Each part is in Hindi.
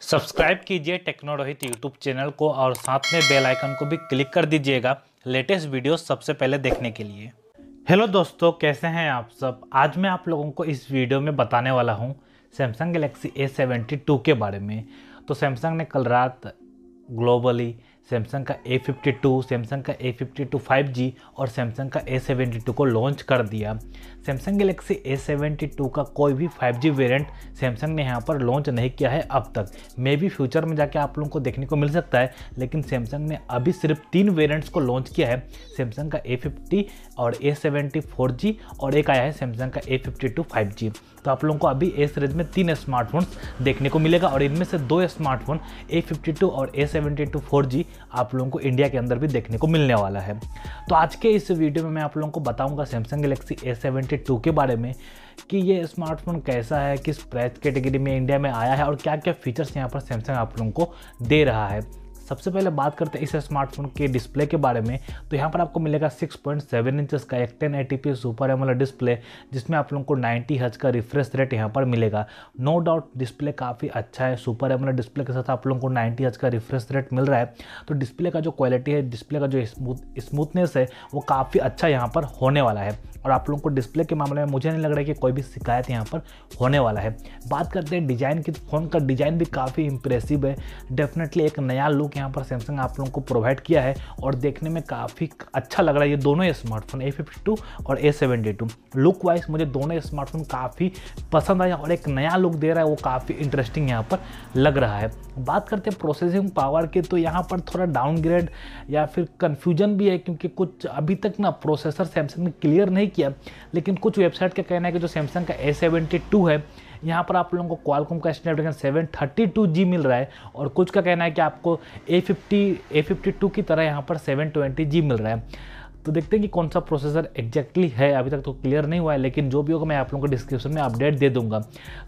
सब्सक्राइब कीजिए टेक्नोरोहित यूट्यूब चैनल को और साथ में बेल आइकन को भी क्लिक कर दीजिएगा लेटेस्ट वीडियो सबसे पहले देखने के लिए। हेलो दोस्तों, कैसे हैं आप सब? आज मैं आप लोगों को इस वीडियो में बताने वाला हूँ Samsung Galaxy A seventy two के बारे में। तो सैमसंग ने कल रात ग्लोबली सैमसंग का ए फिफ्टी टू सैमसंग का A fifty two five G और सैमसंग का ए सेवेंटी टू को लॉन्च कर दिया। Samsung Galaxy A seventy two का कोई भी फाइव जी वेरियंट सैमसंग ने यहाँ पर लॉन्च नहीं किया है अब तक। मे भी फ्यूचर में जाके आप लोगों को देखने को मिल सकता है, लेकिन सैमसंग ने अभी सिर्फ़ तीन वेरियंट्स को लॉन्च किया है। सैमसंग का ए फिफ्टी और ए सेवेंटी फोर जी और एक आया है सैमसंग का A fifty two five G तो आप लोगों को अभी ए सीरीज़ में तीन स्मार्टफोन्स देखने को मिलेगा और इनमें से दो स्मार्टफ़ोन ए और ए सेवेंटी आप लोगों को इंडिया के अंदर भी देखने को मिलने वाला है। तो आज के इस वीडियो में मैं आप लोगों को बताऊँगा सैमसंग गलेक्सी ए के बारे में कि ये स्मार्टफ़ोन कैसा है, किस प्राइस कैटेगरी में इंडिया में आया है और क्या क्या फीचर्स यहाँ पर सैमसंग आप लोगों को दे रहा है। सबसे पहले बात करते हैं इस स्मार्टफ़ोन के डिस्प्ले के बारे में। तो यहाँ पर आपको मिलेगा 6.7 पॉइंट इंचेस का एक टेन सुपर एमोलेड डिस्प्ले जिसमें आप लोगों को 90 हज का रिफ्रेश रेट यहाँ पर मिलेगा। नो डाउट डिस्प्ले काफ़ी अच्छा है सुपर एमोलेड डिस्प्ले के साथ आप लोगों को 90 हज का रिफ्रेश रेट मिल रहा है। तो डिस्प्ले का जो क्वालिटी है डिस्प्ले का जो स्मूथनेस है, वो काफ़ी अच्छा यहाँ पर होने वाला है। और आप लोगों को डिस्प्ले के मामले में मुझे नहीं लग रहा है कि कोई भी शिकायत यहाँ पर होने वाला है। बात करते हैं डिज़ाइन की फ़ोन का डिज़ाइन भी काफ़ी इंप्रेसिव है। डेफिनेटली एक नया लुक यहाँ पर सैमसंग आप लोगों को प्रोवाइड किया है और देखने में काफ़ी अच्छा लग रहा है ये दोनों स्मार्टफ़ोन ए फिफ्टी और A seventy two look wise मुझे दोनों स्मार्टफ़ोन काफ़ी पसंद आया और एक नया लुक दे रहा है, वो काफ़ी इंटरेस्टिंग यहाँ पर लग रहा है। बात करते हैं प्रोसेसिंग पावर की तो यहाँ पर थोड़ा डाउनग्रेड या फिर कन्फ्यूज़न भी है क्योंकि कुछ अभी तक ना प्रोसेसर सैमसंग ने क्लियर नहीं किया, लेकिन कुछ वेबसाइट का कहना है कि जो सैमसंग का ए है यहाँ पर आप लोगों को क्वालकॉम का Snapdragon seven thirty two G मिल रहा है और कुछ का कहना है कि आपको A fifty A fifty two की तरह यहाँ पर सेवन ट्वेंटी जी मिल रहा है। तो देखते हैं कि कौन सा प्रोसेसर एग्जैक्टली है। अभी तक तो क्लियर नहीं हुआ है, लेकिन जो भी होगा मैं आप लोगों को डिस्क्रिप्शन में अपडेट दे दूँगा।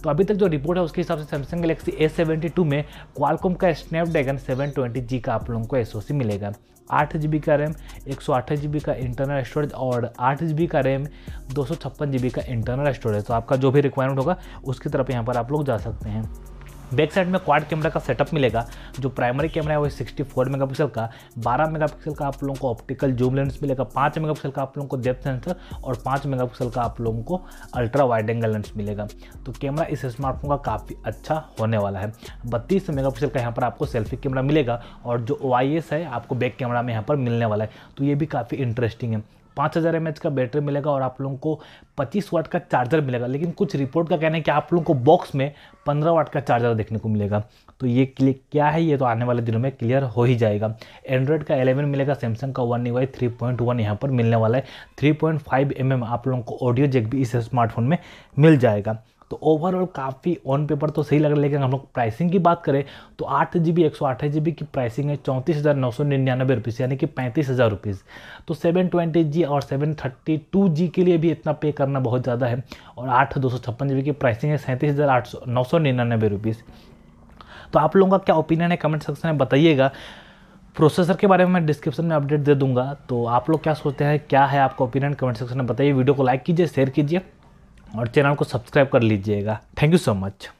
तो अभी तक जो रिपोर्ट है, उसके हिसाब से Samsung Galaxy A seventy two में क्वालकॉम का स्नैपड्रैगन सेवन ट्वेंटी जी का आप लोगों को एस मिलेगा। आठ जी बी का रैम एक सौ का इंटरनल स्टोरेज और आठ जी का रैम दो सौ का इंटरनल स्टोरेज तो आपका जो भी रिक्वायरमेंट होगा, उसकी तरफ़ यहाँ पर आप लोग जा सकते हैं। बैक साइड में क्वाड कैमरा का सेटअप मिलेगा, जो प्राइमरी कैमरा है वो 64 मेगापिक्सल का 12 मेगापिक्सल का आप लोगों को ऑप्टिकल जूम लेंस मिलेगा 5 मेगापिक्सल का आप लोगों को डेप्थ सेंसर और 5 मेगापिक्सल का आप लोगों को अल्ट्रा वाइड एंगल लेंस मिलेगा। तो कैमरा इस स्मार्टफ़ोन का काफ़ी अच्छा होने वाला है। बत्तीस मेगापिक्सल का यहाँ पर आपको सेल्फी कैमरा मिलेगा और जो ओ है, आपको बैक कैमरा में यहाँ पर मिलने वाला है। तो ये भी काफ़ी इंटरेस्टिंग है। पाँच हज़ार एमएच का बैटरी मिलेगा और आप लोगों को पच्चीस वाट का चार्जर मिलेगा। लेकिन कुछ रिपोर्ट का कहना है कि आप लोगों को बॉक्स में पंद्रह वाट का चार्जर देखने को मिलेगा। तो ये क्लिक क्या है ये तो आने वाले दिनों में क्लियर हो ही जाएगा। एंड्रॉयड का 11 मिलेगा सैमसंग का one UI three point one यहाँ पर मिलने वाला है। Three point five M M आप लोगों को ऑडियो जेक भी इस स्मार्टफ़ोन में मिल जाएगा। तो ओवरऑल काफ़ी ऑन पेपर तो सही लग रहा है, लेकिन हम लोग प्राइसिंग की बात करें तो आठ जी बी एक सौ आठ जी बी की प्राइसिंग है चौंतीस हज़ार नौ सौ निन्यानवे रुपीज़ यानी कि पैंतीस हज़ार रुपीज़ तो सेवन ट्वेंटी जी और सेवन थर्टी टू जी के लिए भी इतना पे करना बहुत ज़्यादा है, और आठ दो सौ छप्पन जी बी की प्राइसिंग है सैंतीस हज़ार आठ सौ नौ सौ निन्यानवे रुपीज़ तो आप लोगों का क्या ओपिनियन है कमेंट सेक्शन में बताइएगा। प्रोसेसर के बारे में मैं डिस्क्रिप्शन में अपडेट दे दूँगा तो आप लोग क्या सोचते हैं, क्या है आपका ओपिनियन कमेंट सेक्शन में बताइए। वीडियो को लाइक कीजिए शेयर कीजिए। और चैनल को सब्सक्राइब कर लीजिएगा। Thank you so much